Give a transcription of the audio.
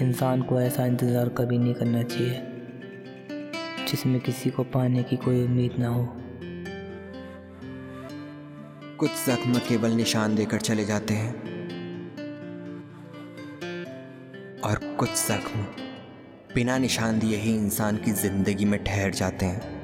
इंसान को ऐसा इंतज़ार कभी नहीं करना चाहिए, जिसमें किसी को पाने की कोई उम्मीद ना हो। कुछ जख्म केवल निशान देकर चले जाते हैं, और कुछ जख्म बिना निशान दिए ही इंसान की ज़िंदगी में ठहर जाते हैं।